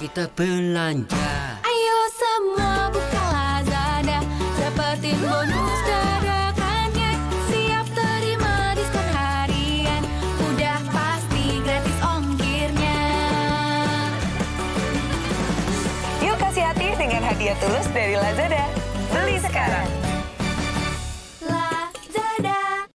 kita belanja. Ayo semua buka Lazada. Dapetin bonus dadakannya Siap terima diskon harian. Udah pasti gratis ongkirnya. Yuk kasih hati dengan hadiah tulus dari Lazada.